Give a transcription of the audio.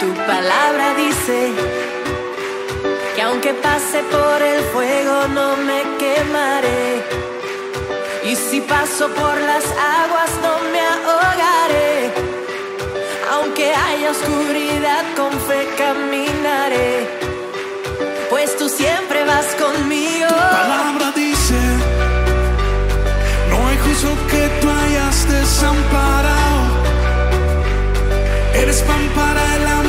Tu palabra dice que aunque pase por el fuego no me quemaré. Y si paso por las aguas no me ahogaré. Aunque haya oscuridad con fe caminaré. Pues tú siempre vas conmigo. Tu palabra dice, no es justo que tú hayas desamparado. Eres pan para el amor